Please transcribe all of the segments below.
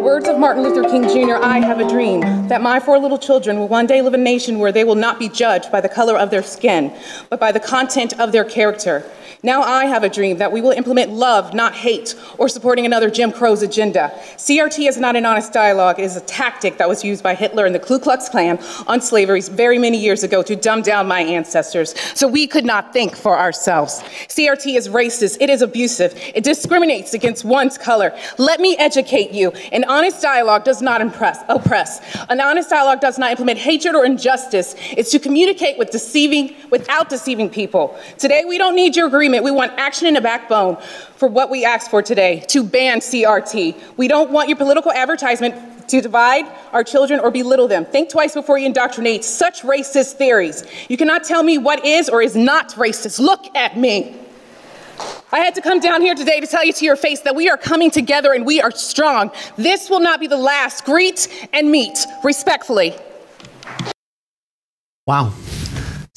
words of Martin Luther King Jr., I have a dream that my four little children will one day live in a nation where they will not be judged by the color of their skin, but by the content of their character. Now I have a dream that we will implement love, not hate, or supporting another Jim Crow's agenda. CRT is not an honest dialogue. It is a tactic that was used by Hitler and the Ku Klux Klan on slavery very many years ago to dumb down my ancestors so we could not think for ourselves. CRT is racist. It is abusive. It discriminates against one's color. Let me educate you. An honest dialogue does not impress, oppress. An honest dialogue does not implement hatred or injustice. It's to communicate with deceiving, without deceiving people. Today, we don't need your agreement. We want action and a backbone for what we asked for today to ban CRT. We don't want your political advertisement to divide our children or belittle them. Think twice before you indoctrinate such racist theories. You cannot tell me what is or is not racist. Look at me. I had to come down here today to tell you to your face that we are coming together and we are strong. This will not be the last. Greet and meet respectfully. Wow.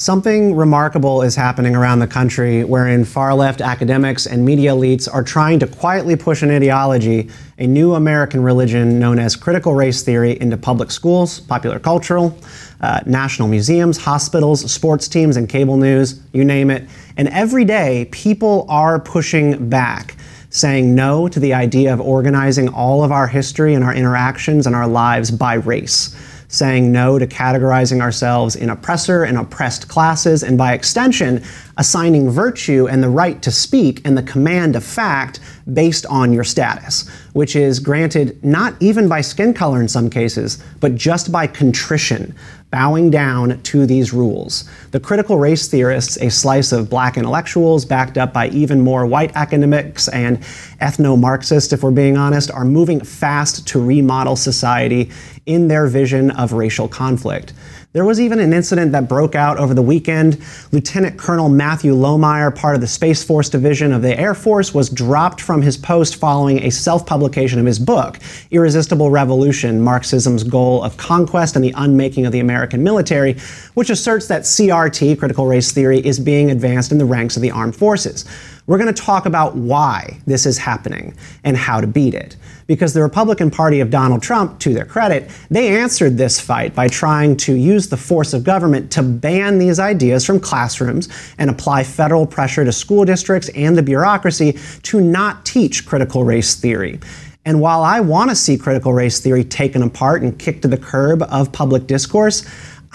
Something remarkable is happening around the country wherein far left academics and media elites are trying to quietly push an ideology, a new American religion known as critical race theory, into public schools, popular cultural, uh, national museums, hospitals, sports teams, and cable news, you name it. And every day, people are pushing back saying no to the idea of organizing all of our history and our interactions and our lives by race saying no to categorizing ourselves in oppressor and oppressed classes, and by extension, assigning virtue and the right to speak and the command of fact based on your status, which is granted not even by skin color in some cases, but just by contrition, bowing down to these rules. The critical race theorists, a slice of black intellectuals backed up by even more white academics and ethno Marxists, if we're being honest, are moving fast to remodel society in their vision of racial conflict. There was even an incident that broke out over the weekend. Lieutenant Colonel Matthew Lohmeier, part of the Space Force Division of the Air Force, was dropped from his post following a self publication of his book, Irresistible Revolution Marxism's Goal of Conquest and the Unmaking of the American Military, which asserts that CRT, critical race theory, is being advanced in the ranks of the armed forces. We're going to talk about why this is happening and how to beat it. Because the Republican Party of Donald Trump, to their credit, they answered this fight by trying to use the force of government to ban these ideas from classrooms and apply federal pressure to school districts and the bureaucracy to not teach critical race theory. And while I want to see critical race theory taken apart and kicked to the curb of public discourse,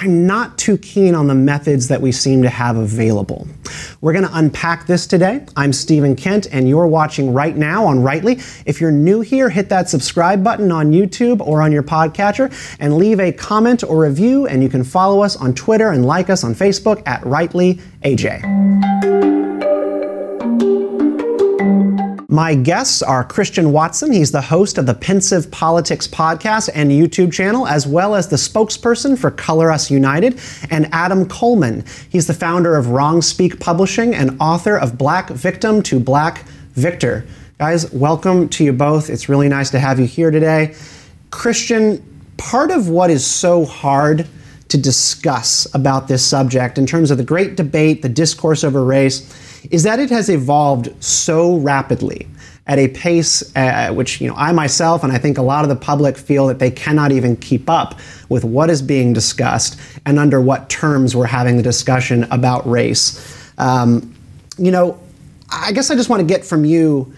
I'm not too keen on the methods that we seem to have available. We're going to unpack this today. I'm Stephen Kent, and you're watching right now on Rightly. If you're new here, hit that subscribe button on YouTube or on your podcatcher and leave a comment or review, and you can follow us on Twitter and like us on Facebook at Rightly AJ. My guests are Christian Watson. He's the host of the Pensive Politics podcast and YouTube channel, as well as the spokesperson for Color Us United, and Adam Coleman. He's the founder of Wrong Speak Publishing and author of Black Victim to Black Victor. Guys, welcome to you both. It's really nice to have you here today. Christian, part of what is so hard to discuss about this subject in terms of the great debate, the discourse over race, is that it has evolved so rapidly at a pace at which you know I myself and I think a lot of the public feel that they cannot even keep up with what is being discussed and under what terms we're having the discussion about race. Um, you know, I guess I just want to get from you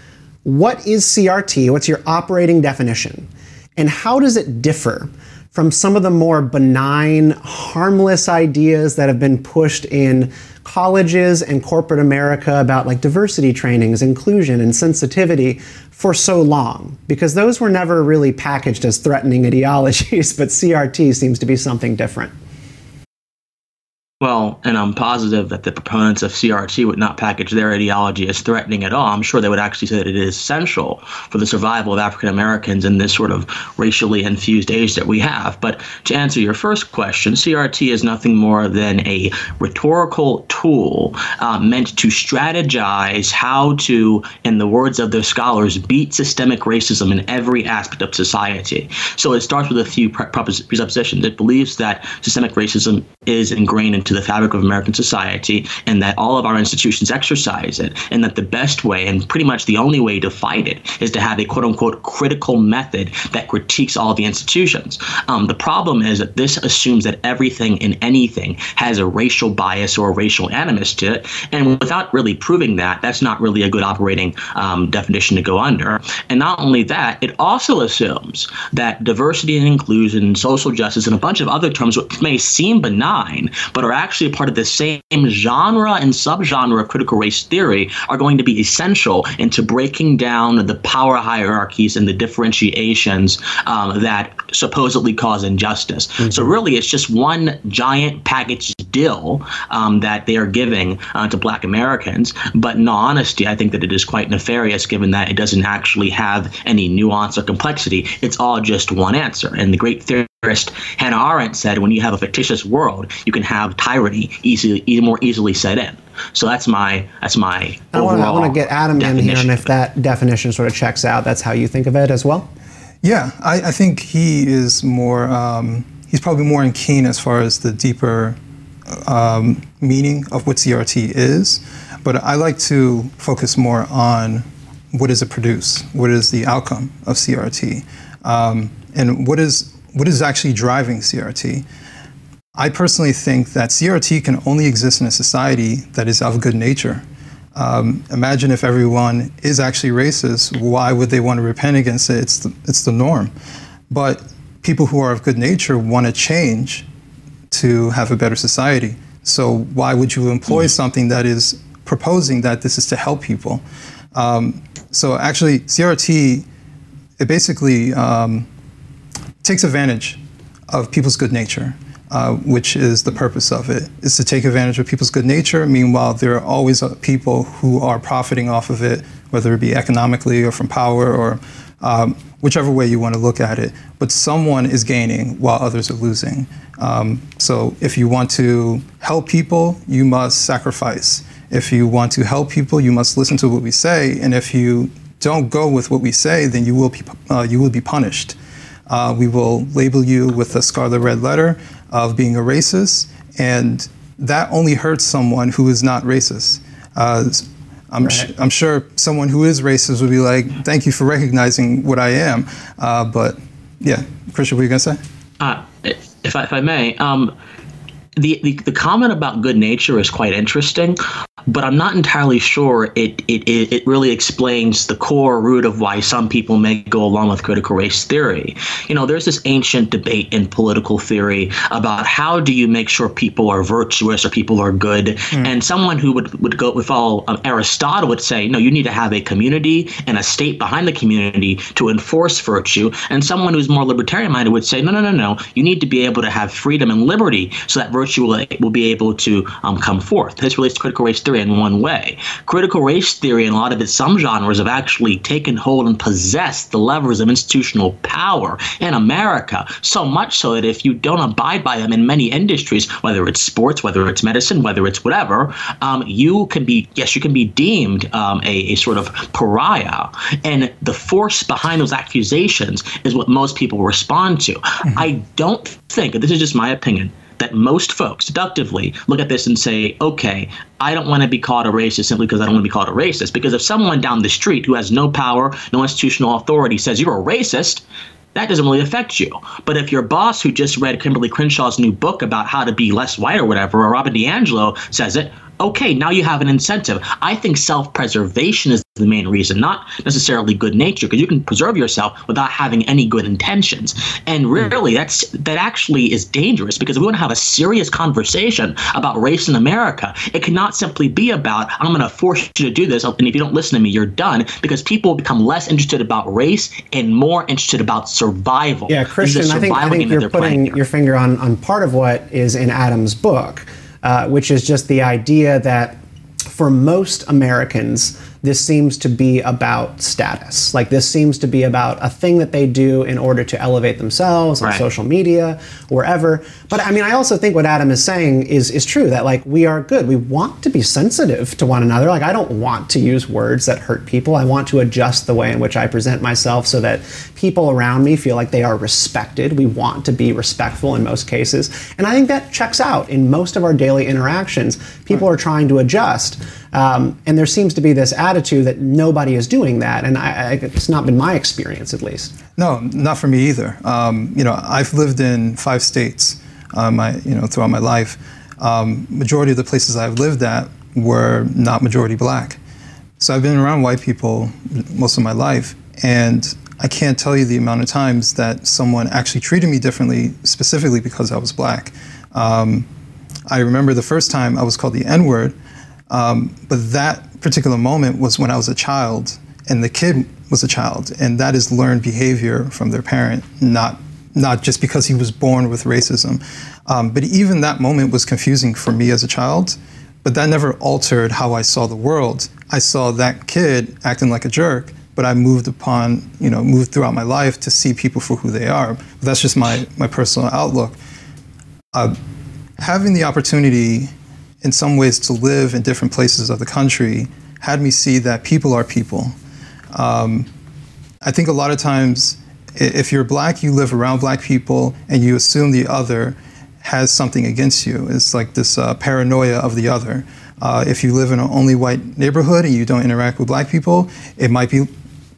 what is CRT? What's your operating definition? And how does it differ from some of the more benign, harmless ideas that have been pushed in colleges and corporate America about like diversity trainings, inclusion, and sensitivity for so long, because those were never really packaged as threatening ideologies, but CRT seems to be something different. Well, and I'm positive that the proponents of CRT would not package their ideology as threatening at all. I'm sure they would actually say that it is essential for the survival of African Americans in this sort of racially infused age that we have. But to answer your first question, CRT is nothing more than a rhetorical tool uh, meant to strategize how to, in the words of the scholars, beat systemic racism in every aspect of society. So it starts with a few presuppositions. It believes that systemic racism is ingrained into to the fabric of American society, and that all of our institutions exercise it, and that the best way and pretty much the only way to fight it is to have a quote unquote critical method that critiques all the institutions. Um, the problem is that this assumes that everything and anything has a racial bias or a racial animus to it, and without really proving that, that's not really a good operating um, definition to go under. And not only that, it also assumes that diversity and inclusion, social justice, and a bunch of other terms which may seem benign, but are actually a part of the same genre and subgenre of critical race theory, are going to be essential into breaking down the power hierarchies and the differentiations um, that supposedly cause injustice. Mm-hmm. So really, it's just one giant package deal um, that they are giving uh, to Black Americans. But in all honesty, I think that it is quite nefarious, given that it doesn't actually have any nuance or complexity. It's all just one answer. And the great theorist Hannah Arendt said, when you have a fictitious world, you can have tyranny easily, more easily set in. So that's my that's my. I want to get Adam in here, and if that definition sort of checks out, that's how you think of it as well. Yeah, I, I think he is more. Um, he's probably more in keen as far as the deeper um, meaning of what CRT is, but I like to focus more on what does it produce, what is the outcome of CRT, um, and what is what is actually driving CRT. I personally think that CRT can only exist in a society that is of good nature. Um, imagine if everyone is actually racist, why would they want to repent against it? It's the, it's the norm. But people who are of good nature want to change to have a better society. So why would you employ mm. something that is proposing that this is to help people? Um, so actually, CRT, it basically um, takes advantage of people's good nature. Uh, which is the purpose of it, is to take advantage of people's good nature. Meanwhile, there are always uh, people who are profiting off of it, whether it be economically or from power or um, whichever way you want to look at it. But someone is gaining while others are losing. Um, so if you want to help people, you must sacrifice. If you want to help people, you must listen to what we say. And if you don't go with what we say, then you will be, uh, you will be punished. Uh, we will label you with a scarlet red letter of being a racist, and that only hurts someone who is not racist. Uh, I'm, right. sh- I'm, sure someone who is racist would be like, "Thank you for recognizing what I am," uh, but yeah, Christian, what are you gonna say? Uh, if I, if I may, um, the, the, the comment about good nature is quite interesting, but I'm not entirely sure it, it, it really explains the core root of why some people may go along with critical race theory. You know, there's this ancient debate in political theory about how do you make sure people are virtuous or people are good. Mm. And someone who would, would go with all um, Aristotle would say, no, you need to have a community and a state behind the community to enforce virtue. And someone who's more libertarian minded would say, no, no, no, no, you need to be able to have freedom and liberty so that virtue will, will be able to um, come forth. This relates to critical race theory in one way. Critical race theory and a lot of its subgenres have actually taken hold and possessed the levers of institutional power in America, so much so that if you don't abide by them in many industries, whether it's sports, whether it's medicine, whether it's whatever, um, you can be, yes, you can be deemed um, a, a sort of pariah. And the force behind those accusations is what most people respond to. Mm-hmm. I don't think, this is just my opinion, that most folks deductively look at this and say, okay, I don't want to be called a racist simply because I don't want to be called a racist. Because if someone down the street who has no power, no institutional authority says you're a racist, that doesn't really affect you. But if your boss who just read Kimberlé Crenshaw's new book about how to be less white or whatever, or Robin DiAngelo says it, okay, now you have an incentive. I think self preservation is the main reason, not necessarily good nature, because you can preserve yourself without having any good intentions. And hmm. really, that's that actually is dangerous because if we want to have a serious conversation about race in America, it cannot simply be about I'm going to force you to do this, and if you don't listen to me, you're done. Because people become less interested about race and more interested about survival. Yeah, Christian, I think, I think you're putting your finger on on part of what is in Adam's book uh, which is just the idea that for most Americans, this seems to be about status. Like this seems to be about a thing that they do in order to elevate themselves on Right. social media, wherever. But I mean, I also think what Adam is saying is is true that like we are good. We want to be sensitive to one another. Like I don't want to use words that hurt people. I want to adjust the way in which I present myself so that people around me feel like they are respected. We want to be respectful in most cases, and I think that checks out in most of our daily interactions. People hmm. are trying to adjust. Um, and there seems to be this attitude that nobody is doing that, and I, I, it's not been my experience, at least. No, not for me either. Um, you know, I've lived in five states, uh, my you know throughout my life. Um, majority of the places I've lived at were not majority black. So I've been around white people most of my life, and I can't tell you the amount of times that someone actually treated me differently, specifically because I was black. Um, I remember the first time I was called the N word, um, but that particular moment was when I was a child, and the kid was a child, and that is learned behavior from their parent, not not just because he was born with racism. Um, but even that moment was confusing for me as a child, but that never altered how I saw the world. I saw that kid acting like a jerk, but I moved upon, you know, moved throughout my life to see people for who they are. But that's just my my personal outlook. Uh, having the opportunity in some ways to live in different places of the country had me see that people are people. Um, I think a lot of times, if you're black, you live around black people and you assume the other has something against you. It's like this uh, paranoia of the other. Uh, if you live in an only white neighborhood and you don't interact with black people, it might be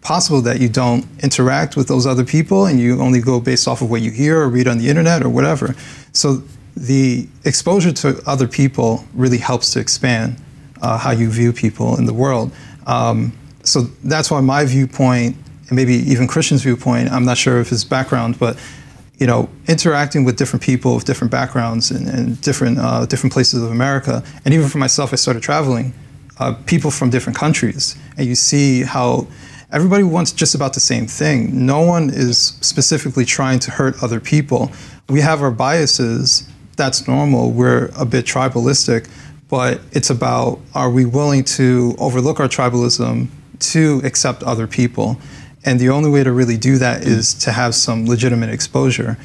possible that you don't interact with those other people and you only go based off of what you hear or read on the internet or whatever. So the exposure to other people really helps to expand uh, how you view people in the world. Um, so that's why my viewpoint, and maybe even Christian's viewpoint, I'm not sure of his background, but you know, interacting with different people with different backgrounds and, and different uh, different places of America, and even for myself, I started traveling, uh, people from different countries, and you see how everybody wants just about the same thing. No one is specifically trying to hurt other people. We have our biases. That's normal. We're a bit tribalistic, but it's about are we willing to overlook our tribalism to accept other people? And the only way to really do that is to have some legitimate exposure.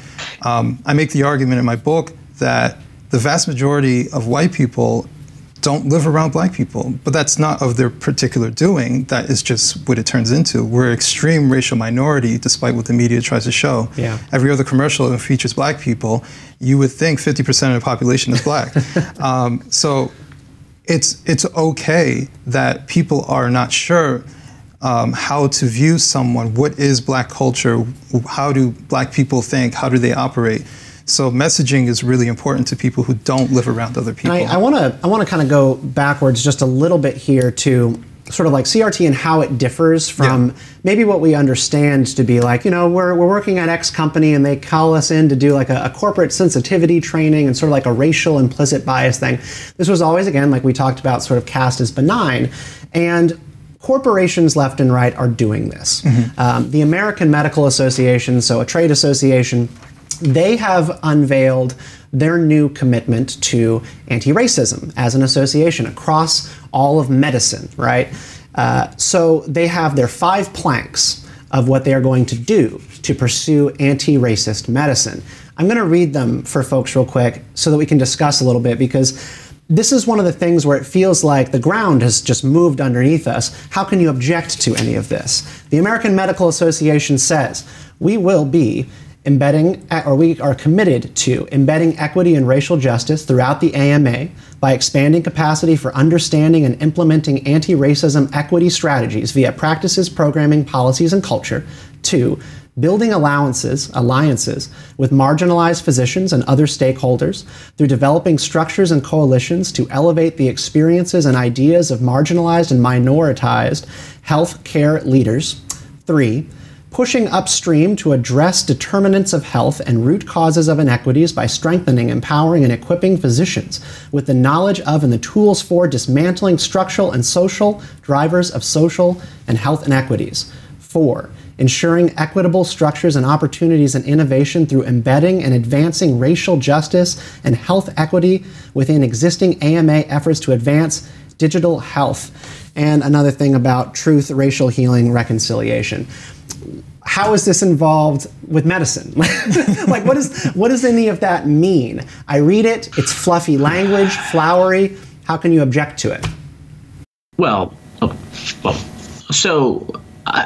Um, I make the argument in my book that the vast majority of white people don't live around black people, but that's not of their particular doing. That is just what it turns into. We're extreme racial minority, despite what the media tries to show. Yeah. Every other commercial that features black people, you would think 50% of the population is black. um, so it's it's okay that people are not sure um, how to view someone. What is black culture? How do black people think? How do they operate? So messaging is really important to people who don't live around other people. And I want to I want to kind of go backwards just a little bit here to sort of like CRT and how it differs from Yeah. maybe what we understand to be like you know we're, we're working at X company and they call us in to do like a, a corporate sensitivity training and sort of like a racial implicit bias thing. This was always again like we talked about sort of cast as benign and corporations left and right are doing this. Um, the American Medical Association, so a trade association, they have unveiled their new commitment to anti racism as an association across all of medicine, right? Uh, so they have their five planks of what they are going to do to pursue anti racist medicine. I'm going to read them for folks real quick so that we can discuss a little bit because this is one of the things where it feels like the ground has just moved underneath us. How can you object to any of this? The American Medical Association says we will be embedding, or we are committed to embedding equity and racial justice throughout the AMA by expanding capacity for understanding and implementing anti racism equity strategies via practices, programming, policies, and culture. Two, building allowances, alliances with marginalized physicians and other stakeholders through developing structures and coalitions to elevate the experiences and ideas of marginalized and minoritized health care leaders. Three, pushing upstream to address determinants of health and root causes of inequities by strengthening, empowering, and equipping physicians with the knowledge of and the tools for dismantling structural and social drivers of social and health inequities. Four, ensuring equitable structures and opportunities and innovation through embedding and advancing racial justice and health equity within existing AMA efforts to advance digital health. and another thing about truth, racial healing, reconciliation. How is this involved with medicine? like, what, is, what does any of that mean? I read it, it's fluffy language, flowery. How can you object to it? Well, oh, well so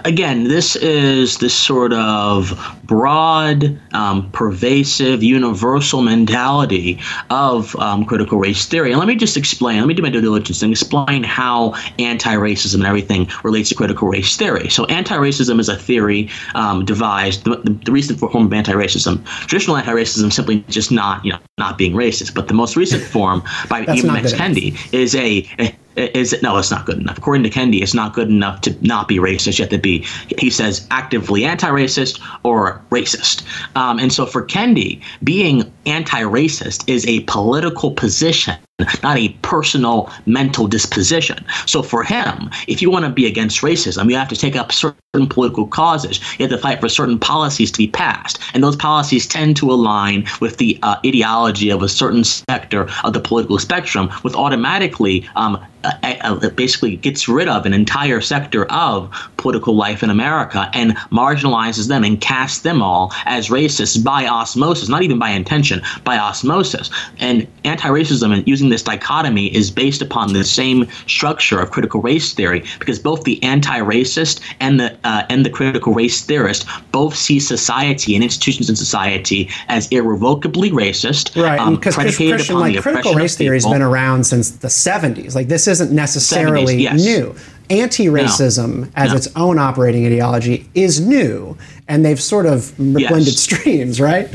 again, this is this sort of broad, um, pervasive, universal mentality of um, critical race theory. And let me just explain, let me do my due diligence and explain how anti racism and everything relates to critical race theory. So, anti racism is a theory um, devised, the, the, recent form of anti racism. Traditional anti racism simply just not, you know, not being racist. But the most recent form by Ibram X. Kendi is a, a is it no it's not good enough. According to Kendi it's not good enough to not be racist. You have to be he says actively anti-racist or racist. Um, and so for Kendi being anti-racist is a political position not a personal mental disposition. So for him, if you want to be against racism, you have to take up certain political causes. You have to fight for certain policies to be passed. And those policies tend to align with the uh, ideology of a certain sector of the political spectrum, with automatically um, uh, basically gets rid of an entire sector of political life in America and marginalizes them and casts them all as racists by osmosis, not even by intention, by osmosis. And anti racism and using this dichotomy is based upon the same structure of critical race theory because both the anti racist and the, uh, and the critical race theorist both see society and institutions in society as irrevocably racist. Right. Um, because Christian, like, critical race theory has been around since the 70s. Like, this is isn't necessarily 70s, yes. new. Anti racism, no. as no. its own operating ideology, is new, and they've sort of yes. blended streams, right?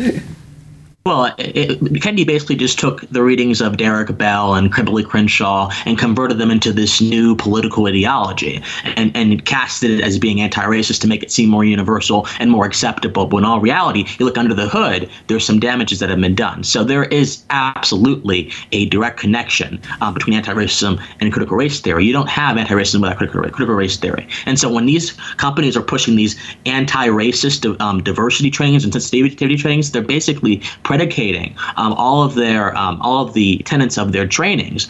Well, it, Kendi basically just took the readings of Derek Bell and Kimberlé Crenshaw and converted them into this new political ideology and, and casted it as being anti racist to make it seem more universal and more acceptable. But in all reality, you look under the hood, there's some damages that have been done. So there is absolutely a direct connection uh, between anti racism and critical race theory. You don't have anti racism without critical, critical race theory. And so when these companies are pushing these anti racist um, diversity trainings and sensitivity trainings, they're basically predicating um, all of their um, all of the tenets of their trainings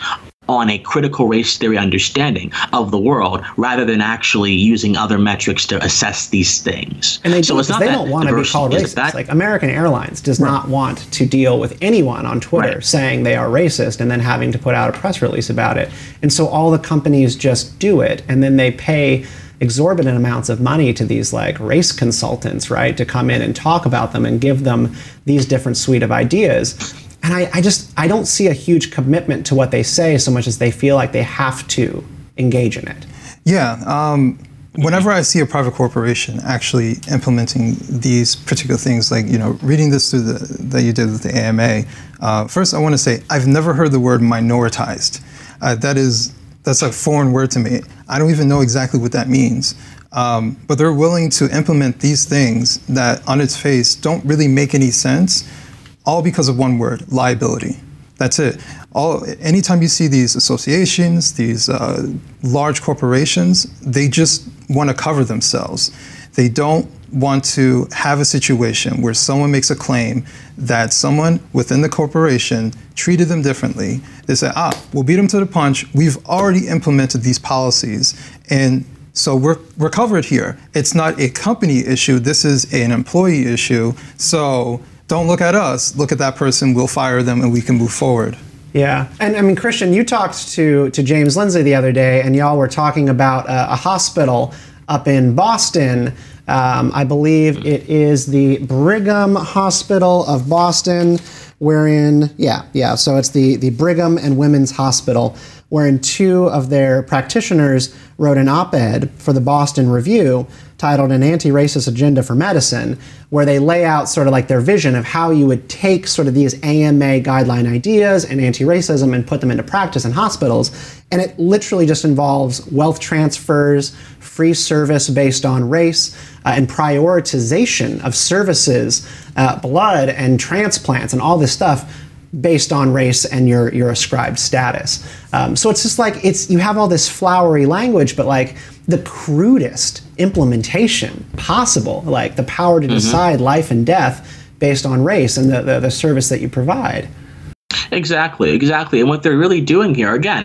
on a critical race theory understanding of the world rather than actually using other metrics to assess these things. And they, so do, it's not they don't want to be called racist. That, like American Airlines does right. not want to deal with anyone on Twitter right. saying they are racist and then having to put out a press release about it. And so all the companies just do it and then they pay exorbitant amounts of money to these like race consultants, right, to come in and talk about them and give them these different suite of ideas. And I, I just I don't see a huge commitment to what they say so much as they feel like they have to engage in it. Yeah. Um, whenever I see a private corporation actually implementing these particular things, like you know, reading this through the that you did with the AMA, uh, first I want to say I've never heard the word minoritized. Uh, that is that's a foreign word to me. I don't even know exactly what that means. Um, but they're willing to implement these things that, on its face, don't really make any sense, all because of one word: liability. That's it. All anytime you see these associations, these uh, large corporations, they just want to cover themselves. They don't want to have a situation where someone makes a claim that someone within the corporation treated them differently. They say, ah, we'll beat them to the punch. We've already implemented these policies. And so we're, we're covered here. It's not a company issue. This is an employee issue. So don't look at us. Look at that person. We'll fire them and we can move forward. Yeah, and I mean, Christian, you talked to to James Lindsay the other day, and y'all were talking about a, a hospital up in Boston um, I believe it is the Brigham Hospital of Boston, wherein, yeah, yeah, so it's the, the Brigham and Women's Hospital, wherein two of their practitioners wrote an op ed for the Boston Review titled An Anti Racist Agenda for Medicine, where they lay out sort of like their vision of how you would take sort of these AMA guideline ideas and anti racism and put them into practice in hospitals. And it literally just involves wealth transfers, free service based on race, uh, and prioritization of services, uh, blood and transplants, and all this stuff based on race and your your ascribed status. Um, so it's just like it's you have all this flowery language, but like the crudest implementation possible, like the power to mm-hmm. decide life and death based on race and the, the, the service that you provide. Exactly, exactly. And what they're really doing here, again,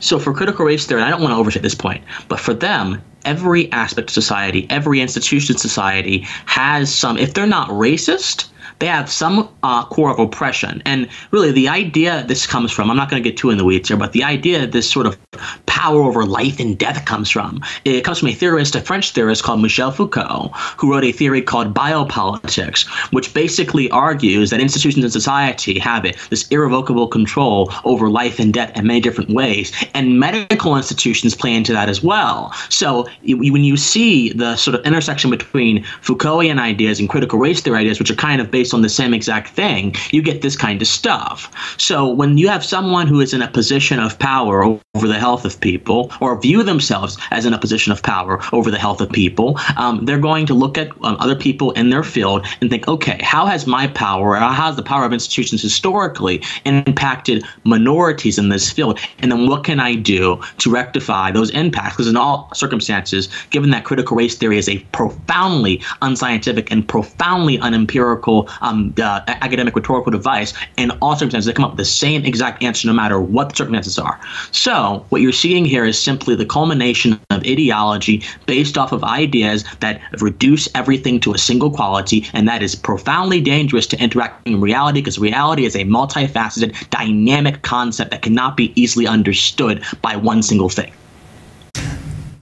So for critical race theory, I don't want to overstate this point, but for them, every aspect of society, every institution of society has some, if they're not racist, they have some uh, core of oppression. And really, the idea this comes from, I'm not going to get too in the weeds here, but the idea this sort of power over life and death comes from, it comes from a theorist, a French theorist called Michel Foucault, who wrote a theory called biopolitics, which basically argues that institutions in society have it, this irrevocable control over life and death in many different ways. And medical institutions play into that as well. So when you see the sort of intersection between Foucaultian ideas and critical race theory ideas, which are kind of based based on the same exact thing, you get this kind of stuff. So when you have someone who is in a position of power over the health of people, or view themselves as in a position of power over the health of people, um, they're going to look at um, other people in their field and think, okay, how has my power, or how has the power of institutions historically impacted minorities in this field? And then what can I do to rectify those impacts? Because in all circumstances, given that critical race theory is a profoundly unscientific and profoundly unempirical um, uh, academic rhetorical device, in all circumstances, they come up with the same exact answer no matter what the circumstances are. So, what you're seeing here is simply the culmination of ideology based off of ideas that reduce everything to a single quality, and that is profoundly dangerous to interacting in reality because reality is a multifaceted, dynamic concept that cannot be easily understood by one single thing.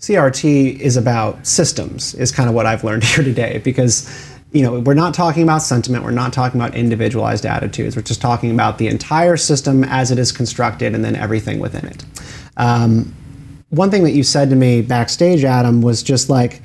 CRT is about systems, is kind of what I've learned here today, because you know, we're not talking about sentiment, we're not talking about individualized attitudes, we're just talking about the entire system as it is constructed and then everything within it. Um, one thing that you said to me backstage, Adam, was just like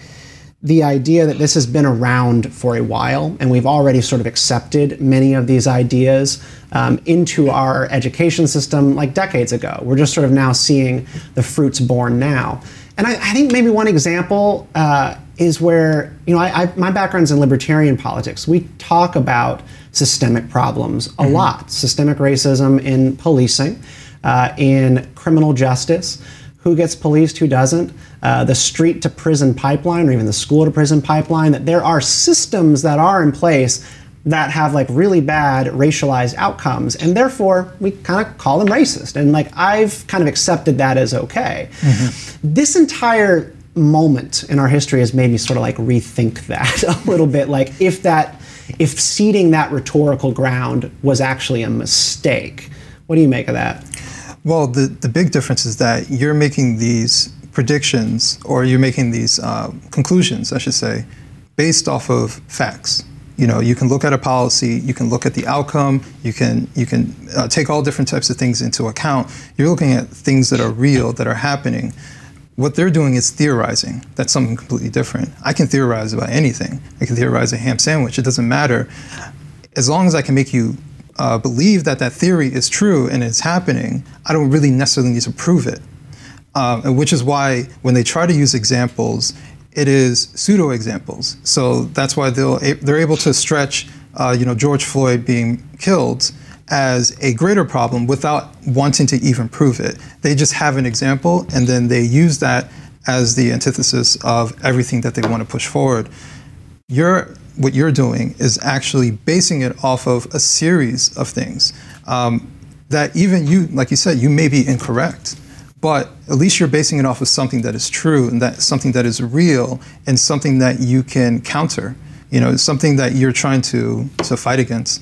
the idea that this has been around for a while and we've already sort of accepted many of these ideas um, into our education system like decades ago. We're just sort of now seeing the fruits born now. And I, I think maybe one example uh, is where, you know, I, I, my background's in libertarian politics. We talk about systemic problems a mm-hmm. lot systemic racism in policing, uh, in criminal justice, who gets policed, who doesn't, uh, the street to prison pipeline, or even the school to prison pipeline, that there are systems that are in place that have like really bad racialized outcomes and therefore we kind of call them racist and like i've kind of accepted that as okay mm-hmm. this entire moment in our history has made me sort of like rethink that a little bit. Like if that, if ceding that rhetorical ground was actually a mistake. What do you make of that? Well, the, the big difference is that you're making these predictions or you're making these uh, conclusions, I should say, based off of facts. You know, you can look at a policy, you can look at the outcome, you can you can uh, take all different types of things into account. You're looking at things that are real, that are happening. What they're doing is theorizing. That's something completely different. I can theorize about anything. I can theorize a ham sandwich. It doesn't matter. As long as I can make you uh, believe that that theory is true and it's happening, I don't really necessarily need to prove it. Um, which is why when they try to use examples, it is pseudo examples. So that's why they'll they're able to stretch, uh, you know, George Floyd being killed as a greater problem without wanting to even prove it. They just have an example and then they use that as the antithesis of everything that they want to push forward. You're, what you're doing is actually basing it off of a series of things um, that even you, like you said, you may be incorrect, but at least you're basing it off of something that is true and that something that is real and something that you can counter. You know, something that you're trying to to fight against.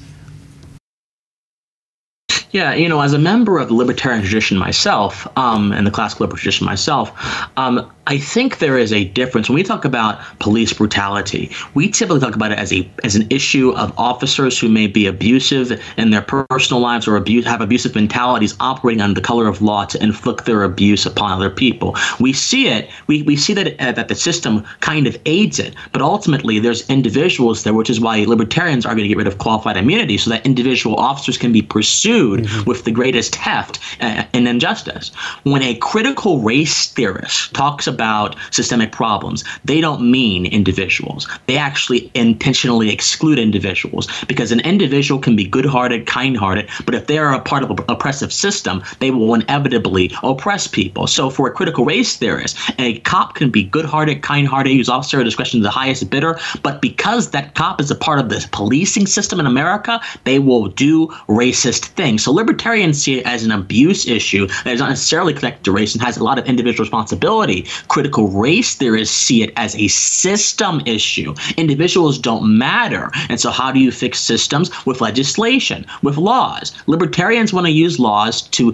Yeah, you know, as a member of the libertarian tradition myself, um, and the classical liberal tradition myself, um, I think there is a difference when we talk about police brutality. We typically talk about it as a as an issue of officers who may be abusive in their personal lives or abuse have abusive mentalities operating under the color of law to inflict their abuse upon other people. We see it. We, we see that uh, that the system kind of aids it, but ultimately there's individuals there, which is why libertarians are going to get rid of qualified immunity so that individual officers can be pursued mm-hmm. with the greatest heft uh, and injustice. When a critical race theorist talks about about systemic problems, they don't mean individuals. They actually intentionally exclude individuals because an individual can be good hearted, kind hearted, but if they are a part of an oppressive system, they will inevitably oppress people. So, for a critical race theorist, a cop can be good hearted, kind hearted, use officer discretion to the highest bidder, but because that cop is a part of the policing system in America, they will do racist things. So, So libertarians see it as an abuse issue that is not necessarily connected to race and has a lot of individual responsibility. Critical race theorists see it as a system issue. Individuals don't matter. And so, how do you fix systems? With legislation, with laws. Libertarians want to use laws to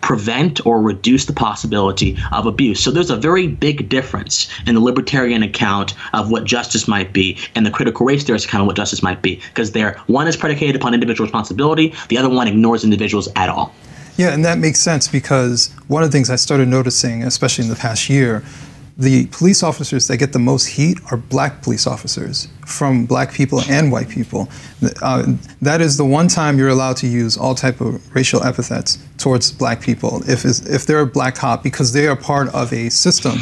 prevent or reduce the possibility of abuse. So, there's a very big difference in the libertarian account of what justice might be and the critical race theorist account of what justice might be. Because there, one is predicated upon individual responsibility, the other one ignores individuals at all. Yeah, and that makes sense because one of the things I started noticing, especially in the past year, the police officers that get the most heat are black police officers from black people and white people. Uh, that is the one time you're allowed to use all type of racial epithets towards black people if, if they're a black cop because they are part of a system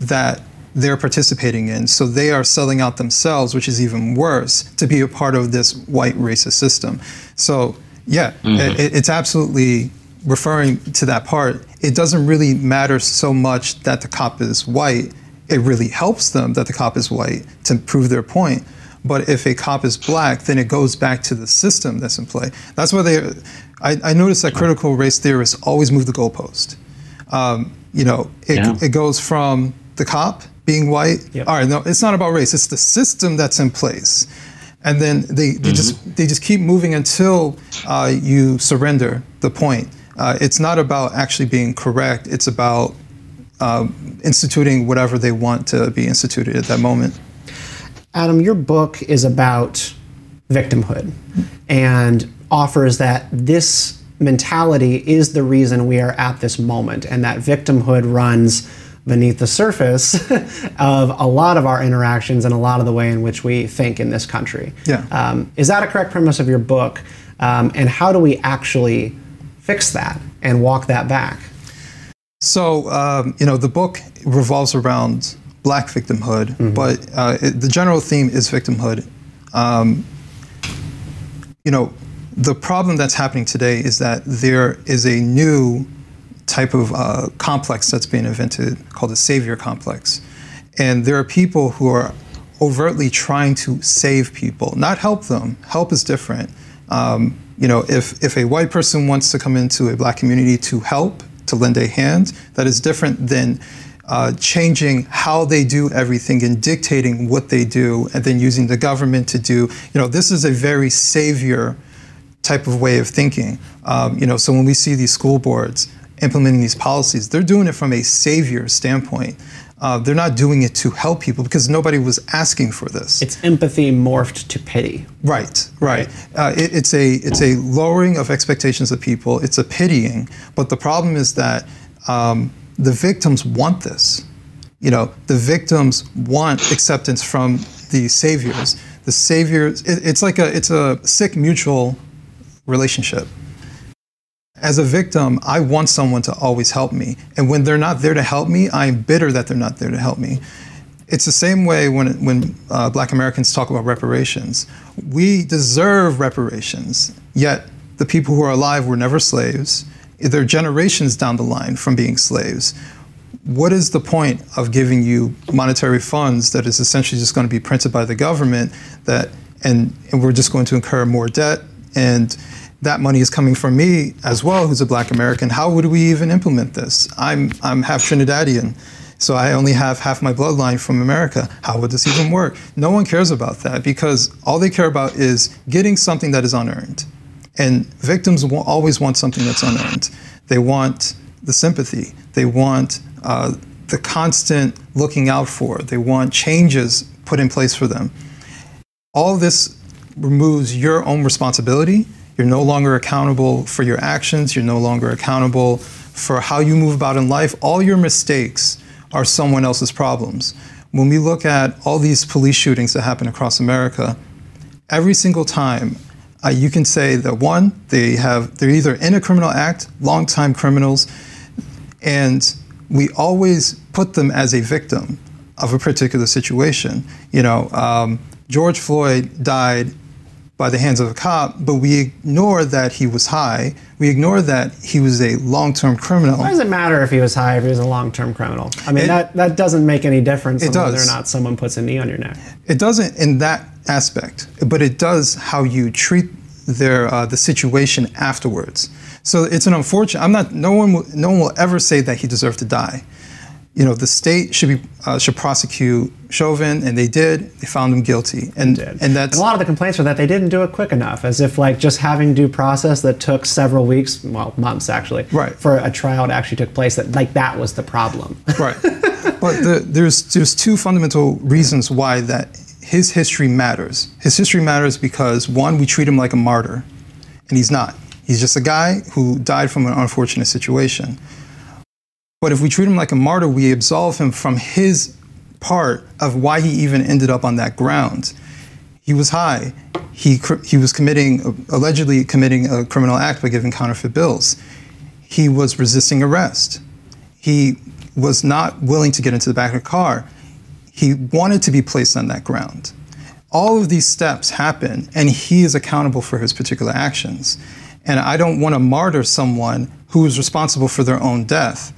that they're participating in. So they are selling out themselves, which is even worse, to be a part of this white racist system. So yeah, mm-hmm. it, it's absolutely referring to that part, it doesn't really matter so much that the cop is white. It really helps them that the cop is white to prove their point. But if a cop is black, then it goes back to the system that's in play. That's why they. I, I noticed that critical race theorists always move the goalpost. Um, you know, it, yeah. it goes from the cop being white. Yep. All right, no, it's not about race. It's the system that's in place and then they, they mm-hmm. just they just keep moving until uh, you surrender the point. Uh, it's not about actually being correct. It's about uh, instituting whatever they want to be instituted at that moment. Adam, your book is about victimhood and offers that this mentality is the reason we are at this moment, and that victimhood runs beneath the surface of a lot of our interactions and a lot of the way in which we think in this country. Yeah. Um, is that a correct premise of your book? Um, and how do we actually fix that and walk that back? So, um, you know, the book revolves around black victimhood, mm-hmm. but uh, it, the general theme is victimhood. Um, you know, the problem that's happening today is that there is a new type of uh, complex that's being invented called the savior complex. And there are people who are overtly trying to save people, not help them. Help is different. Um, you know, if, if a white person wants to come into a black community to help, to lend a hand, that is different than uh, changing how they do everything and dictating what they do and then using the government to do. You know, this is a very savior type of way of thinking. Um, you know, so when we see these school boards implementing these policies, they're doing it from a savior standpoint. Uh, they're not doing it to help people because nobody was asking for this. It's empathy morphed to pity. Right, right. Uh, it, it's a it's a lowering of expectations of people. It's a pitying. But the problem is that um, the victims want this. You know, the victims want acceptance from the saviors. The saviors. It, it's like a it's a sick mutual relationship as a victim, I want someone to always help me. And when they're not there to help me, I'm bitter that they're not there to help me. It's the same way when, when uh, black Americans talk about reparations. We deserve reparations, yet the people who are alive were never slaves. They're generations down the line from being slaves. What is the point of giving you monetary funds that is essentially just going to be printed by the government that and, and we're just going to incur more debt and that money is coming from me as well, who's a black American. How would we even implement this? I'm, I'm half Trinidadian, so I only have half my bloodline from America. How would this even work? No one cares about that because all they care about is getting something that is unearned. And victims always want something that's unearned. They want the sympathy, they want uh, the constant looking out for, they want changes put in place for them. All this removes your own responsibility you're no longer accountable for your actions. You're no longer accountable for how you move about in life. All your mistakes are someone else's problems. When we look at all these police shootings that happen across America, every single time uh, you can say that one, they have they're either in a criminal act, long-time criminals, and we always put them as a victim of a particular situation. You know, um, George Floyd died by the hands of a cop, but we ignore that he was high. We ignore that he was a long-term criminal. Why does it matter if he was high if he was a long-term criminal? I mean, it, that, that doesn't make any difference it on whether or not someone puts a knee on your neck. It doesn't in that aspect, but it does how you treat their uh, the situation afterwards. So it's an unfortunate. I'm not. No one. No one will ever say that he deserved to die. You know, the state should be uh, should prosecute Chauvin, and they did. They found him guilty, and did. and that's And a lot of the complaints were that they didn't do it quick enough, as if like just having due process that took several weeks, well, months actually, Right. for a trial to actually took place. That like that was the problem. right. but the, there's there's two fundamental reasons why that his history matters. His history matters because one, we treat him like a martyr, and he's not. He's just a guy who died from an unfortunate situation. But if we treat him like a martyr, we absolve him from his part of why he even ended up on that ground. He was high. He, he was committing, allegedly committing a criminal act by giving counterfeit bills. He was resisting arrest. He was not willing to get into the back of the car. He wanted to be placed on that ground. All of these steps happen, and he is accountable for his particular actions. And I don't want to martyr someone who is responsible for their own death.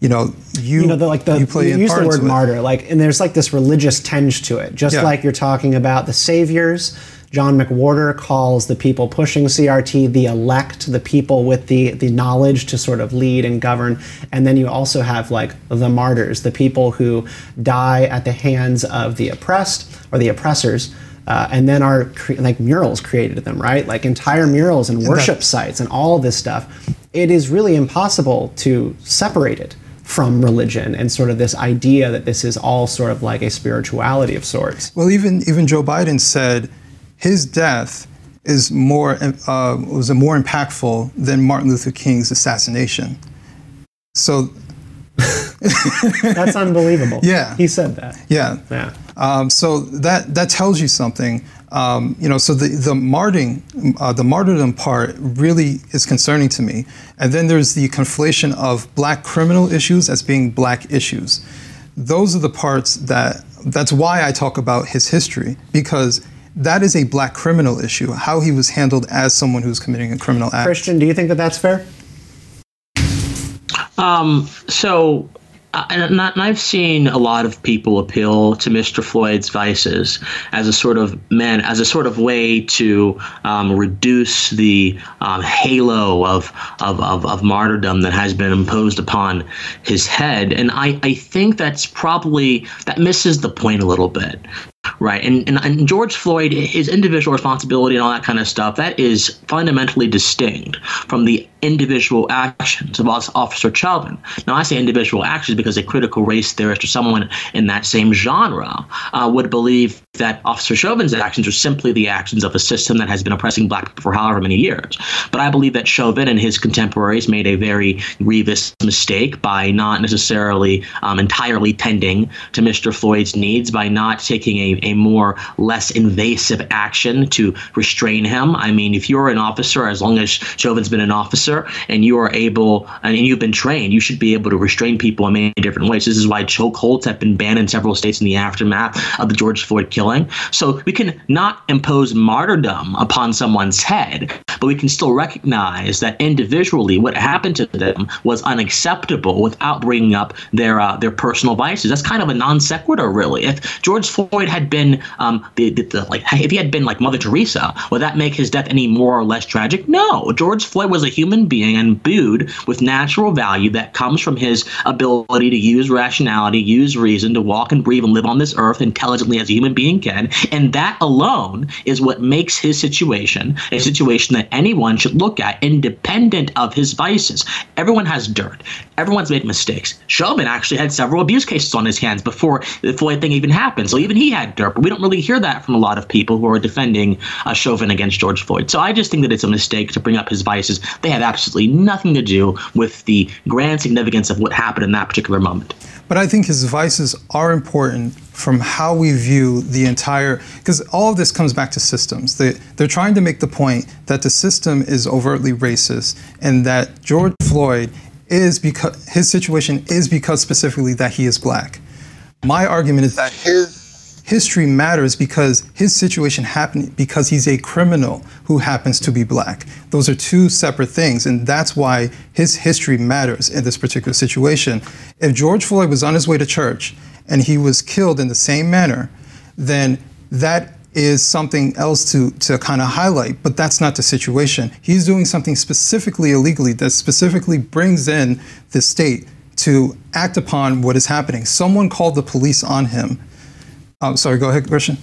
You know, you, you know, the, like the you play you use the word martyr, like, and there's like this religious tinge to it, just Yeah. like you're talking about the saviors. John McWhorter calls the people pushing CRT the elect, the people with the the knowledge to sort of lead and govern, and then you also have like the martyrs, the people who die at the hands of the oppressed or the oppressors. Uh, and then are cre- like murals created of them, right? Like entire murals and worship sites and all of this stuff. It is really impossible to separate it from religion and sort of this idea that this is all sort of like a spirituality of sorts. Well, even even Joe Biden said his death is more uh, was more impactful than Martin Luther King's assassination. So That's unbelievable. Yeah. He said that. yeah, Yeah. Um, so that that tells you something. Um, you know, so the the martyrdom, uh, the martyrdom part really is concerning to me. And then there's the conflation of black criminal issues as being black issues. Those are the parts that that's why I talk about his history because that is a black criminal issue. How he was handled as someone who's committing a criminal act. Christian, do you think that that's fair? Um, so, and, not- and I've seen a lot of people appeal to Mr. Floyd's vices as a sort of man, as a sort of way to um, reduce the um, halo of, of, of, of martyrdom that has been imposed upon his head. And I, I think that's probably, that misses the point a little bit. Right. And, and, and George Floyd, his individual responsibility and all that kind of stuff, that is fundamentally distinct from the individual actions of Officer Chauvin. Now, I say individual actions because a critical race theorist or someone in that same genre uh, would believe that Officer Chauvin's actions are simply the actions of a system that has been oppressing black people for however many years. But I believe that Chauvin and his contemporaries made a very grievous mistake by not necessarily um, entirely tending to Mr. Floyd's needs, by not taking a, a more less invasive action to restrain him. I mean, if you're an officer, as long as Chauvin's been an officer and you are able and you've been trained, you should be able to restrain people in many different ways. This is why chokeholds have been banned in several states in the aftermath of the George Floyd killing. So we can not impose martyrdom upon someone's head, but we can still recognize that individually what happened to them was unacceptable without bringing up their uh, their personal vices. That's kind of a non sequitur, really. If George Floyd had been um, the, the, the like, if he had been like Mother Teresa, would that make his death any more or less tragic? No. George Floyd was a human being imbued with natural value that comes from his ability to use rationality, use reason, to walk and breathe and live on this earth intelligently as a human being can. And that alone is what makes his situation a situation that anyone should look at independent of his vices. Everyone has dirt. Everyone's made mistakes. Chauvin actually had several abuse cases on his hands before the Floyd thing even happened. So even he had dirt. But we don't really hear that from a lot of people who are defending uh, Chauvin against George Floyd. So I just think that it's a mistake to bring up his vices. They have absolutely nothing to do with the grand significance of what happened in that particular moment. But I think his vices are important from how we view the entire, because all of this comes back to systems. They, they're trying to make the point that the system is overtly racist and that George Floyd is because, his situation is because specifically that he is black. My argument is that his history matters because his situation happened because he's a criminal who happens to be black. Those are two separate things, and that's why his history matters in this particular situation. If George Floyd was on his way to church and he was killed in the same manner, then that is something else to, to kind of highlight, but that's not the situation. He's doing something specifically illegally that specifically brings in the state to act upon what is happening. Someone called the police on him. Um, sorry, go ahead, Christian.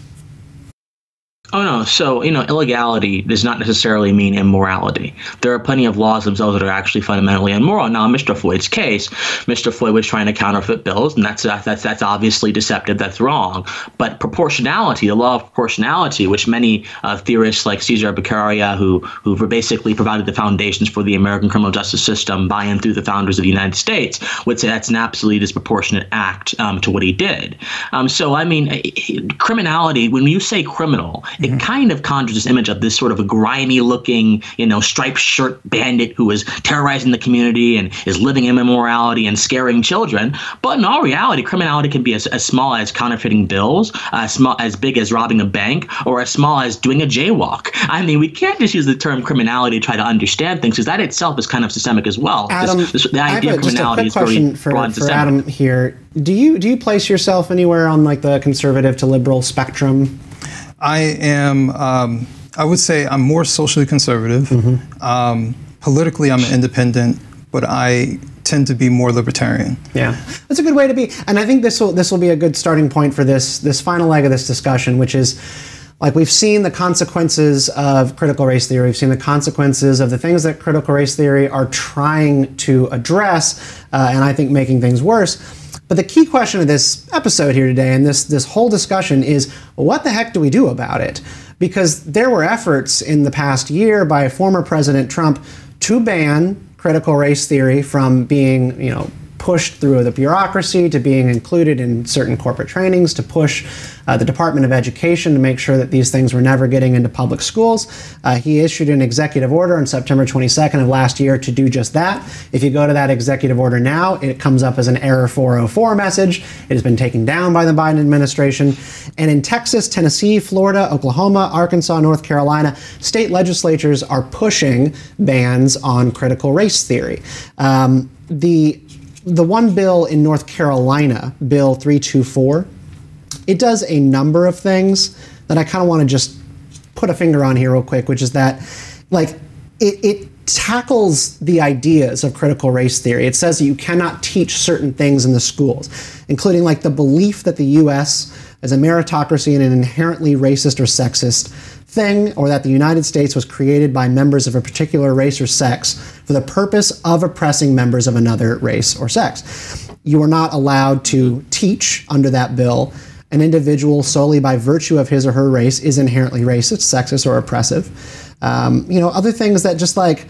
Oh no, so you know, illegality does not necessarily mean immorality. There are plenty of laws themselves that are actually fundamentally immoral. Now, in Mr. Floyd's case, Mr. Floyd was trying to counterfeit bills, and that's that's that's obviously deceptive. That's wrong. But proportionality, the law of proportionality, which many uh, theorists like Cesar Beccaria, who who basically provided the foundations for the American criminal justice system, by and through the founders of the United States, would say that's an absolutely disproportionate act um, to what he did. Um, so, I mean, criminality. When you say criminal it mm-hmm. kind of conjures this image of this sort of a grimy looking, you know, striped shirt bandit who is terrorizing the community and is living in immorality and scaring children. But in all reality, criminality can be as, as small as counterfeiting bills, as small as big as robbing a bank, or as small as doing a jaywalk. I mean, we can't just use the term criminality to try to understand things because that itself is kind of systemic as well. Adam, this, this, the idea of criminality is very for, broad for Adam here. Do you do you place yourself anywhere on like the conservative to liberal spectrum? I am, um, I would say I'm more socially conservative. Mm-hmm. Um, politically, I'm an independent, but I tend to be more libertarian. Yeah, that's a good way to be. And I think this will this will be a good starting point for this this final leg of this discussion, which is like we've seen the consequences of critical race theory. We've seen the consequences of the things that critical race theory are trying to address, uh, and I think making things worse. But the key question of this episode here today and this, this whole discussion is what the heck do we do about it? Because there were efforts in the past year by former President Trump to ban critical race theory from being, you know, pushed through the bureaucracy to being included in certain corporate trainings to push uh, the Department of Education to make sure that these things were never getting into public schools. Uh, he issued an executive order on September 22nd of last year to do just that. If you go to that executive order now, it comes up as an error 404 message. It has been taken down by the Biden administration. And in Texas, Tennessee, Florida, Oklahoma, Arkansas, North Carolina, state legislatures are pushing bans on critical race theory. Um, the the one bill in North Carolina, Bill 324, it does a number of things that I kind of want to just put a finger on here real quick, which is that, like, it, it tackles the ideas of critical race theory. It says that you cannot teach certain things in the schools, including like the belief that the U.S. is a meritocracy and an inherently racist or sexist thing, or that the United States was created by members of a particular race or sex for the purpose of oppressing members of another race or sex. You are not allowed to teach under that bill an individual solely by virtue of his or her race is inherently racist, sexist, or oppressive. Um, you know, other things that just like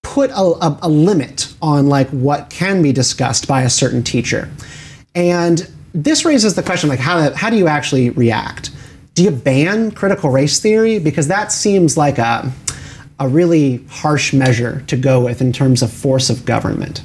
put a, a, a limit on like what can be discussed by a certain teacher. And this raises the question like how, how do you actually react? do you ban critical race theory? Because that seems like a, a really harsh measure to go with in terms of force of government.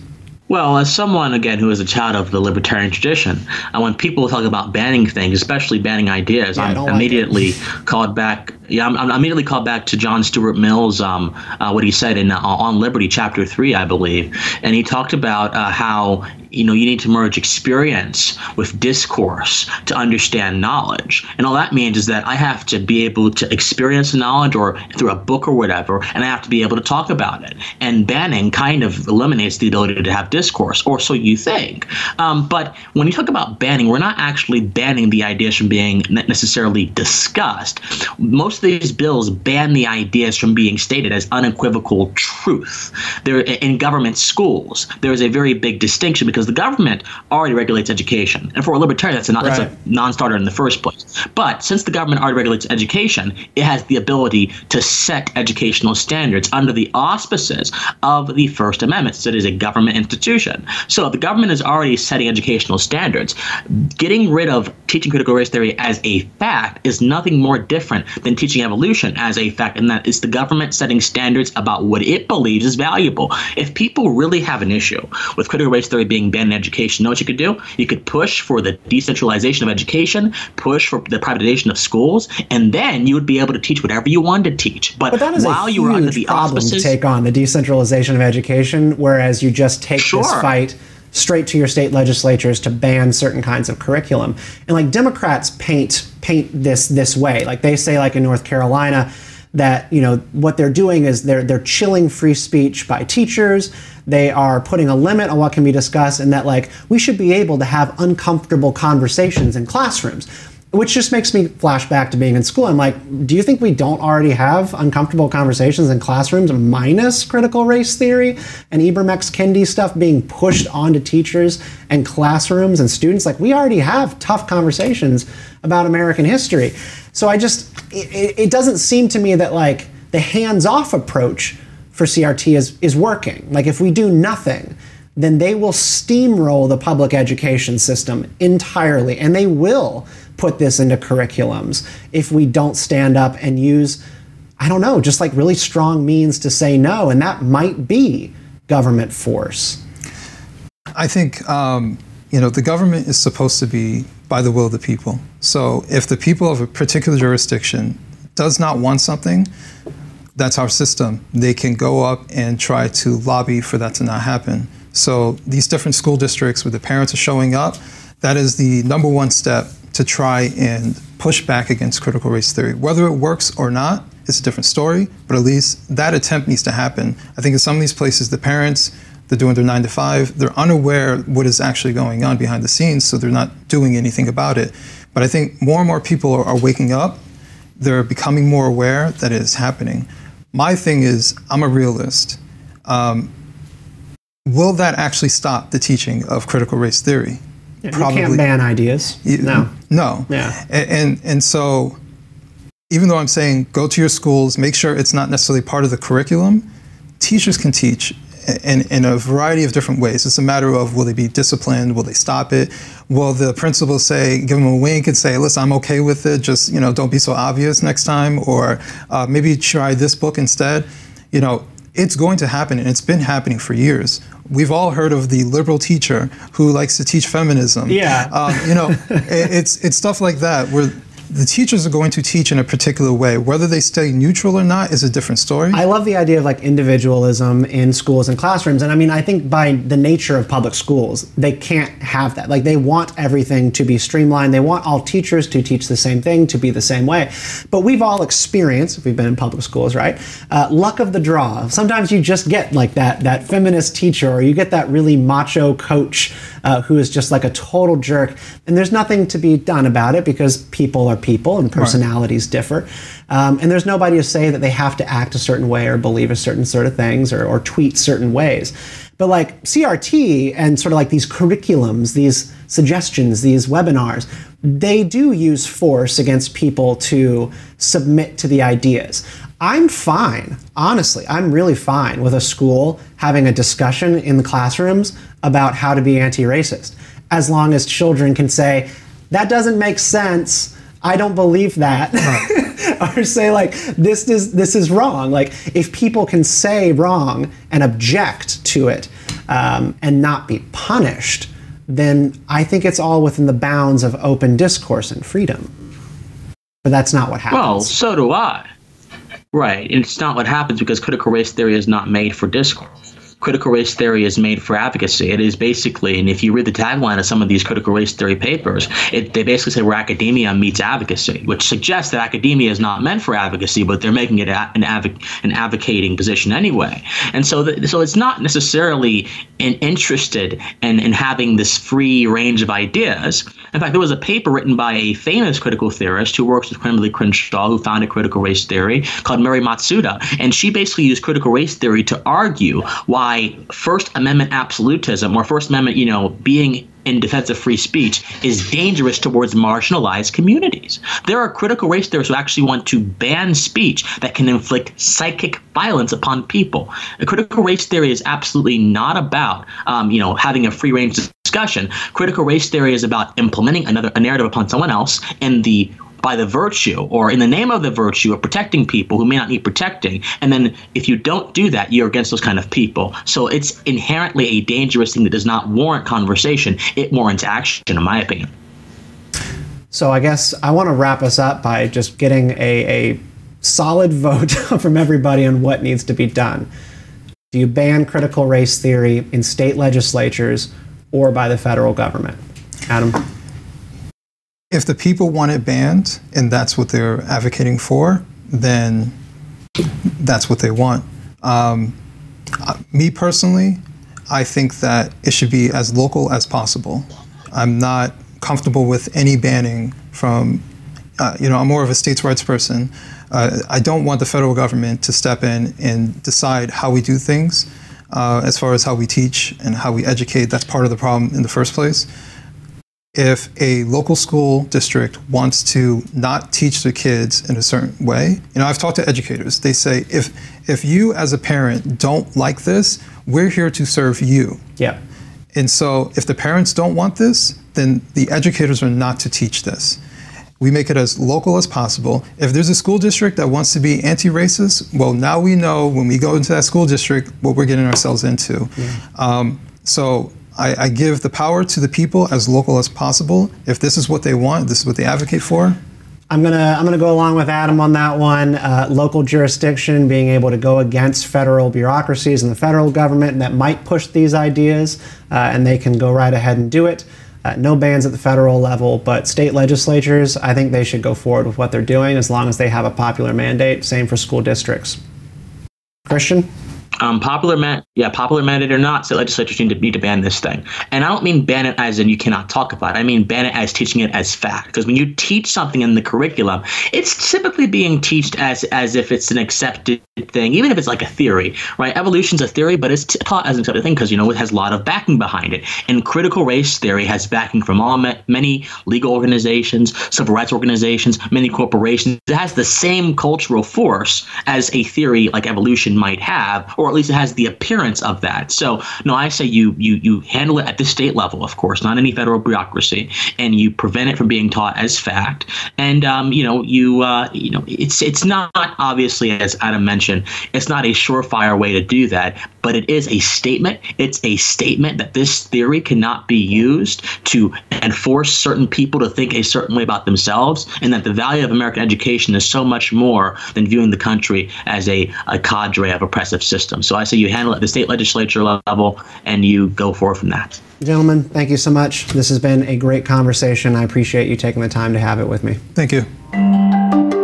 Well, as someone again who is a child of the libertarian tradition, and when people talk about banning things, especially banning ideas, yeah, I'm immediately called back. Yeah, I'm, I'm, immediately called back to John Stuart Mill's um, uh, what he said in uh, on Liberty, chapter three, I believe, and he talked about uh, how you know you need to merge experience with discourse to understand knowledge. And all that means is that i have to be able to experience knowledge or through a book or whatever and i have to be able to talk about it. And banning kind of eliminates the ability to have discourse or so you think. Um, but when you talk about banning we're not actually banning the ideas from being necessarily discussed. Most of these bills ban the ideas from being stated as unequivocal truth there in government schools there is a very big distinction because the government already regulates education, and for a libertarian, that's a, right. that's a non-starter in the first place. But since the government already regulates education, it has the ability to set educational standards under the auspices of the First Amendment. So it is a government institution. So the government is already setting educational standards. Getting rid of teaching critical race theory as a fact is nothing more different than teaching evolution as a fact, and that is the government setting standards about what it believes is valuable. If people really have an issue with critical race theory being banned in education. You know what you could do? You could push for the decentralization of education, push for the privatization of schools, and then you would be able to teach whatever you wanted to teach. But, but that is while a you were under the problem auspices, to take on the decentralization of education, whereas you just take sure. this fight straight to your state legislatures to ban certain kinds of curriculum. And like Democrats paint paint this this way. Like they say like in North Carolina that you know what they're doing is they're they're chilling free speech by teachers. They are putting a limit on what can be discussed and that like we should be able to have uncomfortable conversations in classrooms which just makes me flash back to being in school. I'm like, do you think we don't already have uncomfortable conversations in classrooms minus critical race theory and Ibram X. Kendi stuff being pushed onto teachers and classrooms and students? Like, we already have tough conversations about American history. So I just, it, it doesn't seem to me that like the hands off approach for CRT is, is working. Like, if we do nothing, then they will steamroll the public education system entirely and they will put this into curriculums if we don't stand up and use, I don't know, just like really strong means to say no. And that might be government force. I think, um, you know, the government is supposed to be by the will of the people. So if the people of a particular jurisdiction does not want something, that's our system. They can go up and try to lobby for that to not happen. So these different school districts where the parents are showing up, that is the number one step to try and push back against critical race theory. Whether it works or not is a different story, but at least that attempt needs to happen. I think in some of these places, the parents, they're doing their nine to five, they're unaware what is actually going on behind the scenes, so they're not doing anything about it. But I think more and more people are, are waking up, they're becoming more aware that it is happening. My thing is, I'm a realist. Um, will that actually stop the teaching of critical race theory? Yeah, Probably. You can't ban ideas. no. No. Yeah. And, and, and so, even though I'm saying go to your schools, make sure it's not necessarily part of the curriculum, teachers can teach in, in a variety of different ways. It's a matter of will they be disciplined? Will they stop it? Will the principal say, give them a wink and say, listen, I'm okay with it. Just, you know, don't be so obvious next time. Or uh, maybe try this book instead. You know, it's going to happen and it's been happening for years we've all heard of the liberal teacher who likes to teach feminism. Yeah. Um, you know, it's it's stuff like that where the teachers are going to teach in a particular way. Whether they stay neutral or not is a different story. I love the idea of like individualism in schools and classrooms. And I mean, I think by the nature of public schools, they can't have that. Like they want everything to be streamlined. They want all teachers to teach the same thing, to be the same way. But we've all experienced, if we've been in public schools, right? Uh, luck of the draw. Sometimes you just get like that, that feminist teacher or you get that really macho coach uh, who is just like a total jerk. And there's nothing to be done about it because people are people and personalities right. differ. Um, and there's nobody to say that they have to act a certain way or believe a certain sort of things or, or tweet certain ways. But like CRT and sort of like these curriculums, these suggestions, these webinars, they do use force against people to submit to the ideas. I'm fine, honestly, I'm really fine with a school having a discussion in the classrooms about how to be anti racist, as long as children can say, that doesn't make sense. I don't believe that. or say like this is this is wrong. Like if people can say wrong and object to it um, and not be punished, then I think it's all within the bounds of open discourse and freedom. But that's not what happens. Well, so do I. Right. and It's not what happens because critical race theory is not made for discourse critical race theory is made for advocacy. It is basically, and if you read the tagline of some of these critical race theory papers, it, they basically say where academia meets advocacy, which suggests that academia is not meant for advocacy, but they're making it an, adv- an advocating position anyway. And so, the, so it's not necessarily in, interested in, in having this free range of ideas. In fact, there was a paper written by a famous critical theorist who works with Kimberlé Crenshaw, who founded critical race theory, called Mary Matsuda, and she basically used critical race theory to argue why First Amendment absolutism or First Amendment, you know, being in defense of free speech is dangerous towards marginalized communities. There are critical race theorists who actually want to ban speech that can inflict psychic violence upon people. A critical race theory is absolutely not about, um, you know, having a free range discussion. Critical race theory is about implementing another a narrative upon someone else and the by the virtue or in the name of the virtue of protecting people who may not need protecting. And then if you don't do that, you're against those kind of people. So it's inherently a dangerous thing that does not warrant conversation. It warrants action, in my opinion. So I guess I want to wrap us up by just getting a, a solid vote from everybody on what needs to be done. Do you ban critical race theory in state legislatures or by the federal government. Adam? If the people want it banned and that's what they're advocating for, then that's what they want. Um, me personally, I think that it should be as local as possible. I'm not comfortable with any banning from, uh, you know, I'm more of a states' rights person. Uh, I don't want the federal government to step in and decide how we do things uh, as far as how we teach and how we educate. That's part of the problem in the first place. If a local school district wants to not teach the kids in a certain way, you know, I've talked to educators. They say if if you as a parent don't like this, we're here to serve you. Yeah. And so if the parents don't want this, then the educators are not to teach this. We make it as local as possible. If there's a school district that wants to be anti racist, well, now we know when we go into that school district what we're getting ourselves into. Yeah. Um, so I, I, give the power to the people as local as possible. If this is what they want, this is what they advocate for. I'm gonna I'm gonna go along with Adam on that one. Uh, local jurisdiction, being able to go against federal bureaucracies and the federal government that might push these ideas, uh, and they can go right ahead and do it. Uh, no bans at the federal level, but state legislatures, I think they should go forward with what they're doing as long as they have a popular mandate. Same for school districts. Christian? um, popular man, yeah, popular mandate or not, state legislatures need to need to ban this thing. And I don't mean ban it as in you cannot talk about it. I mean ban it as teaching it as fact. Because when you teach something in the curriculum, it's typically being taught as as if it's an accepted thing, even if it's like a theory, right? Evolution's a theory, but it's t- taught as an accepted thing because you know it has a lot of backing behind it. And critical race theory has backing from all many legal organizations, civil rights organizations, many corporations. It has the same cultural force as a theory like evolution might have, or at least it has the appearance of that. So no, I say you you you handle it at the state level, of course, not any federal bureaucracy, and you prevent it from being taught as fact. And um, you know you uh, you know it's it's not obviously as Adam mentioned, it's not a surefire way to do that, but it is a statement. It's a statement that this theory cannot be used to enforce certain people to think a certain way about themselves, and that the value of American education is so much more than viewing the country as a, a cadre of oppressive systems. So I say you handle it at the state legislature level and you go forward from that. Gentlemen, thank you so much. This has been a great conversation. I appreciate you taking the time to have it with me. Thank you.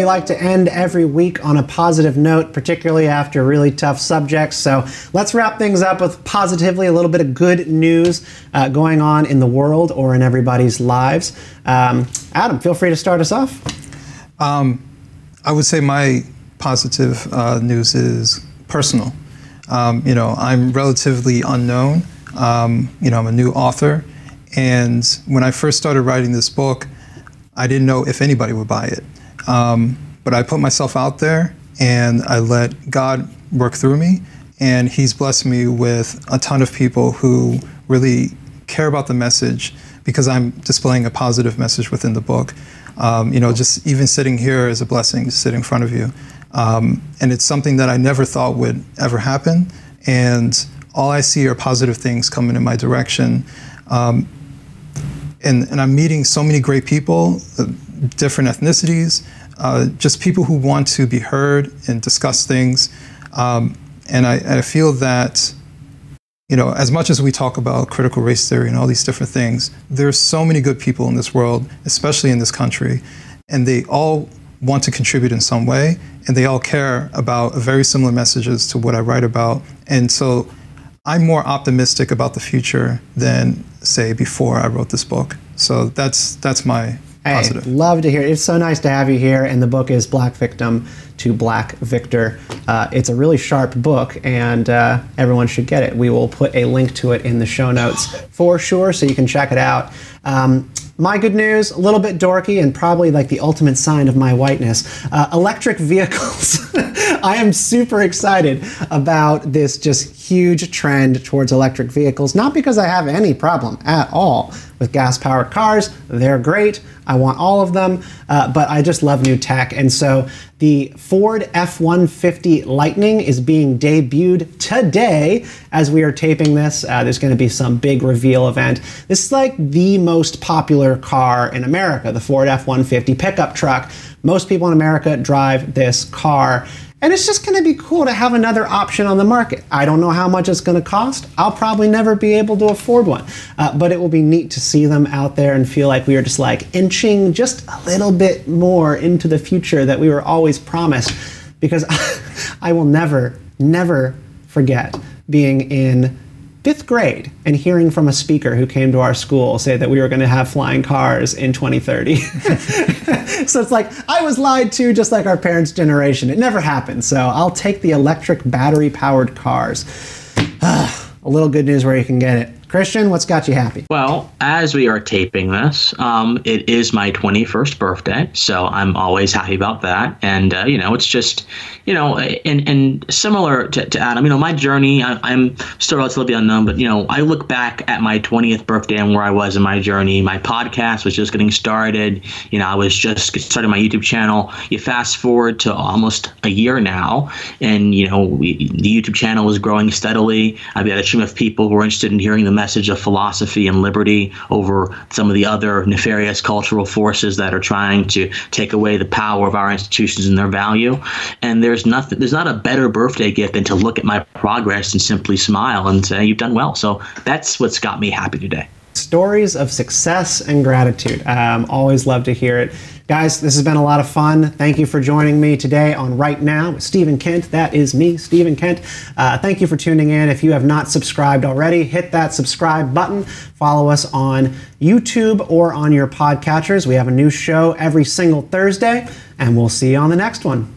We like to end every week on a positive note, particularly after really tough subjects. So let's wrap things up with positively a little bit of good news uh, going on in the world or in everybody's lives. Um, Adam, feel free to start us off. Um, I would say my positive uh, news is personal. Um, you know, I'm relatively unknown. Um, you know, I'm a new author, and when I first started writing this book, I didn't know if anybody would buy it. Um, but I put myself out there, and I let God work through me, and He's blessed me with a ton of people who really care about the message because I'm displaying a positive message within the book. Um, you know, just even sitting here is a blessing to sit in front of you. Um, and it's something that I never thought would ever happen. And all I see are positive things coming in my direction. Um, and, and, I'm meeting so many great people, uh, different ethnicities, uh, just people who want to be heard and discuss things. Um, and I, I feel that you know, as much as we talk about critical race theory and all these different things, there's so many good people in this world, especially in this country, and they all want to contribute in some way, and they all care about very similar messages to what I write about. And so I'm more optimistic about the future than, say, before I wrote this book. So that's that's my positive. Love to hear it. It's so nice to have you here, and the book is Black Victim to Black Victor. Uh, it's a really sharp book, and uh, everyone should get it. We will put a link to it in the show notes for sure, so you can check it out. Um, my good news, a little bit dorky and probably like the ultimate sign of my whiteness. Uh, electric vehicles. I am super excited about this just huge trend towards electric vehicles, not because I have any problem at all with gas powered cars. They're great. I want all of them, uh, but I just love new tech. And so the Ford F 150 Lightning is being debuted today as we are taping this. Uh, there's going to be some big reveal event. This is like the most popular car in America, the Ford F 150 pickup truck. Most people in America drive this car. And it's just going to be cool to have another option on the market. I don't know how much it's going to cost. I'll probably never be able to afford one. Uh, but it will be neat to see them out there and feel like we are just like inching just a little bit more into the future that we were always promised. Because I will never, never forget being in fifth grade and hearing from a speaker who came to our school say that we were going to have flying cars in 2030. so it's like I was lied to just like our parents' generation. It never happened. So I'll take the electric battery powered cars. a little good news where you can get it. Christian, what's got you happy? Well, as we are taping this, um, it is my 21st birthday, so I'm always happy about that. And uh, you know, it's just, you know, and and similar to, to Adam, you know, my journey, I, am still relatively unknown, but you know, I look back at my 20th birthday and where I was in my journey. My podcast was just getting started. You know, I was just starting my YouTube channel. You fast forward to almost a year now, and you know, we, the YouTube channel is growing steadily. I've got a team of people who are interested in hearing the message of philosophy and liberty over some of the other nefarious cultural forces that are trying to take away the power of our institutions and their value. And there's nothing, there's not a better birthday gift than to look at my progress and simply smile and say, you've done well. So that's what's got me happy today. Stories of success and gratitude. Um, always love to hear it. Guys, this has been a lot of fun. Thank you for joining me today on Right Now with Stephen Kent. That is me, Stephen Kent. Uh, thank you for tuning in. If you have not subscribed already, hit that subscribe button. Follow us on YouTube or on your podcatchers. We have a new show every single Thursday, and we'll see you on the next one.